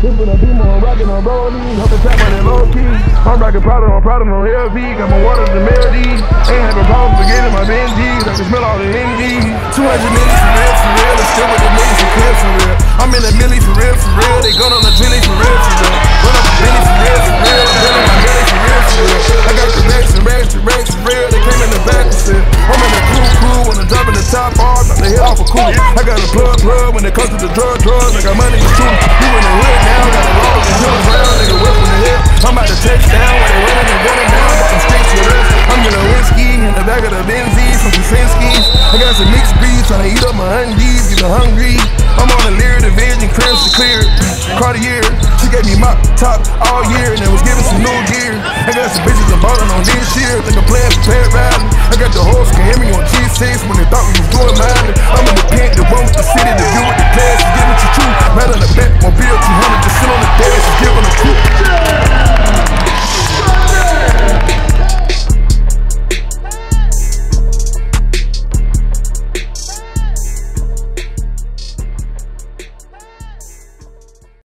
Sipping a beamer, I'm rocking on rolling. Hope the trap on that low key. I'm rocking powder on powder on LV. Got my water to melody. Ain't having problems forgetting my Benjis. I can smell all the NG. 200 million for real, for real. It's still with the millions for clear, for real. I'm in a milli for real, for real. They gun on the Billy for real, for real. Run up a Billy for real, for real. I'm for real, for real. I got the racks and racks and racks for real. They came in the back and said, I'm in the cool, cool. When I'm dropping the top off, knock the head off a cool. I got a plug, plug. When it comes to the drug, drugs, I got money to shoot. You in the hood in the back Benzie from Kusinski's. I got some mixed breeds trying to eat up my undies, getting hungry. I'm on a Lear division, crimson clear. Cartier, she gave me my top all year and then was giving some new gear. I got some bitches I'm ballin' on this year, think I'm playing for Pat Riley. I got the hear me on G6 when they thought